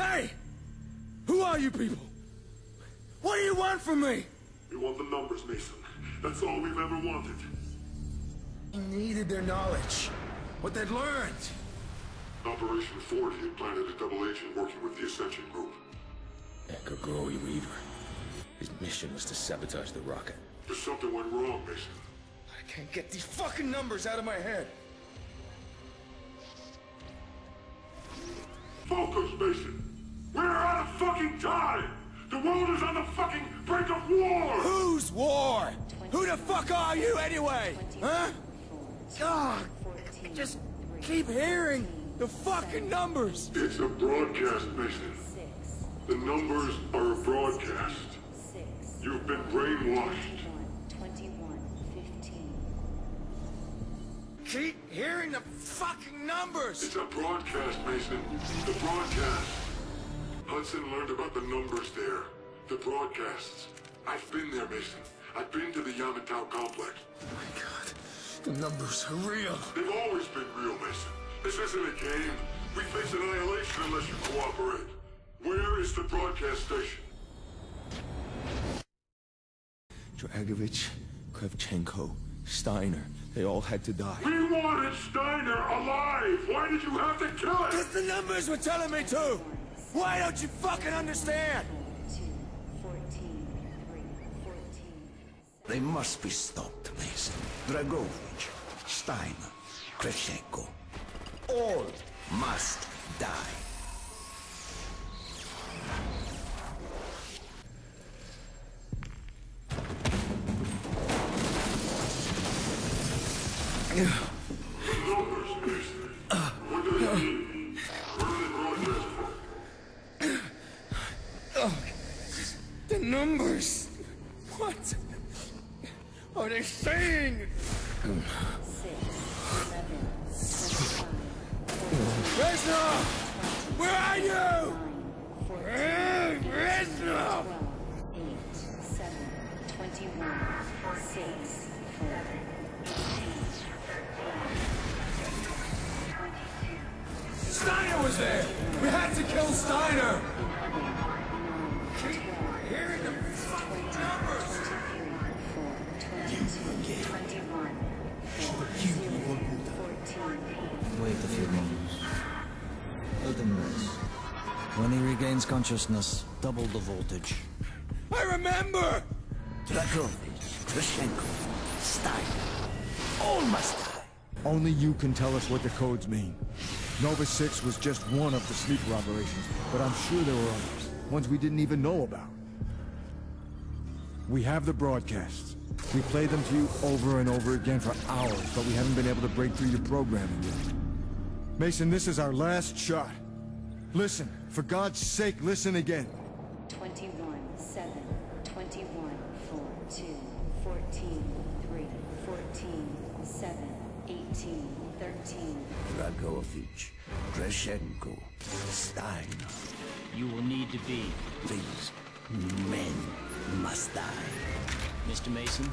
Hey! Who are you people? What do you want from me? We want the numbers, Mason. That's all we've ever wanted. He needed their knowledge. What they'd learned. Operation Ford had planted a double agent working with the Ascension Group. That Grigori Weaver. His mission was to sabotage the rocket. But something went wrong, Mason. I can't get these fucking numbers out of my head. Focus, Mason! We're out of fucking time! The world is on the fucking brink of war! Whose war? Who the fuck are you anyway? Huh? God, I just keep hearing the fucking numbers. It's a broadcast, Mason. The numbers are a broadcast. You've been brainwashed. Keep hearing the fucking numbers. It's a broadcast, Mason. The broadcast. Hudson learned about the numbers there. The broadcasts. I've been there, Mason. I've been to the Yamantau complex. Oh my god. The numbers are real. They've always been real, Mason. This isn't a game. We face annihilation unless you cooperate. Where is the broadcast station? Dragovich, Kravchenko, Steiner, they all had to die. We wanted Steiner alive! Why did you have to kill him? Because the numbers were telling me to! Why don't you fucking understand? They must be stopped, Mason. Dragovich, Steiner, Kravchenko. All must die. Numbers, are they saying? Reznov! Where are you? Reznov! Steiner was there! We had to kill Steiner! Wait a few moments. Let him rest. When he regains consciousness, double the voltage. I remember! Dragovich, Kravchenko, Steiner. All must die. Only you can tell us what the codes mean. Nova 6 was just one of the sleeper operations, but I'm sure there were others. Ones we didn't even know about. We have the broadcasts. We played them to you over and over again for hours, but we haven't been able to break through your programming yet. Mason, this is our last shot. Listen, for God's sake, listen again. 21, 7, 21, 4, 2, 14, 3, 14, 7, 18, 13. Dragovich, Dreshenko, Steiner. You will need to be. These men must die. Mr. Mason,